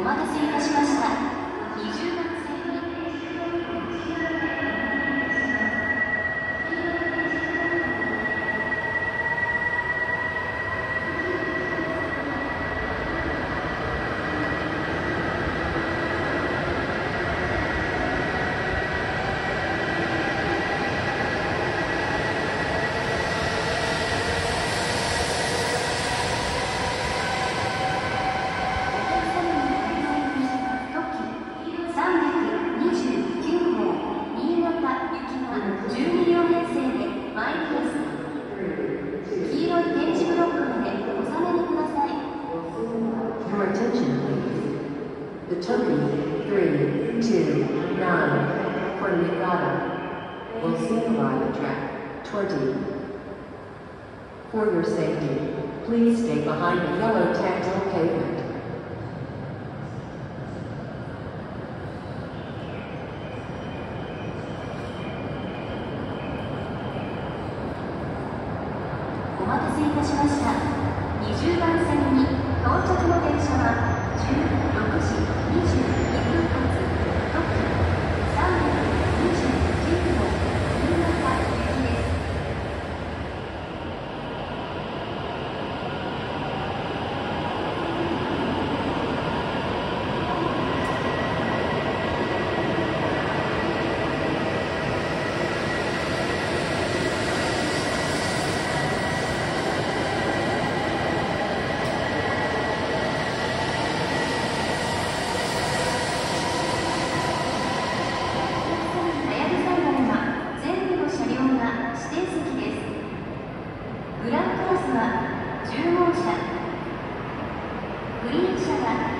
お待たせいたしました。Toki 329 for Niigata will soon arrive at track 20. For your safety, please stay behind the yellow tactile pavement. お待注文号車グリーン車は